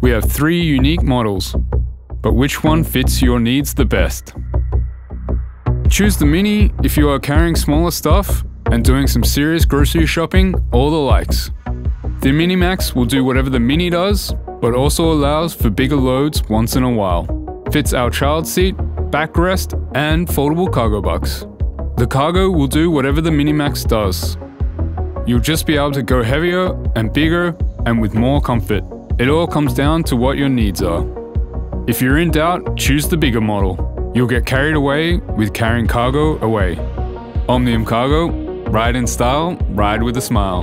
We have three unique models, but which one fits your needs the best? Choose the Mini if you are carrying smaller stuff and doing some serious grocery shopping or the likes. The Mini Max will do whatever the Mini does, but also allows for bigger loads once in a while. Fits our child seat, backrest, and foldable cargo box. The cargo will do whatever the Mini Max does. You'll just be able to go heavier and bigger and with more comfort. It all comes down to what your needs are. If you're in doubt, choose the bigger model. You'll get carried away with carrying cargo away. Omnium Cargo, ride in style, ride with a smile.